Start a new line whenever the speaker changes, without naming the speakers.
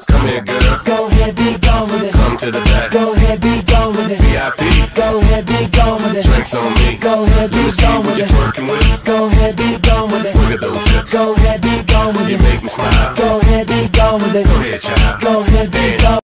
Come here, girl.
Go ahead, be gone with it.
Come to the back.
Go ahead, be gone with it.
VIP.
Go ahead, be gone with it.
Drinks on me.
Go ahead, be gone with
you're
it.
twerking with.
Go ahead, be gone with it.
Look at those hips.
Go ahead, be gone with it.
You make me smile.
Go ahead, be gone with it.
Go ahead, child.
Go ahead. be gone.